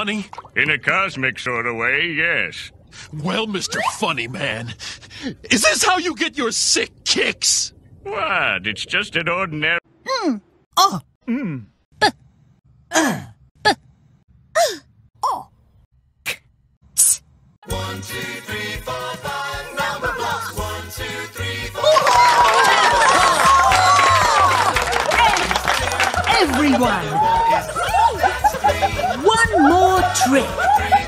funny? In a cosmic sort of way, yes. Well, Mr. Funny Man, is this how you get your sick kicks? What? It's just an ordinary. Oh, hmm. Everyone! One more trick.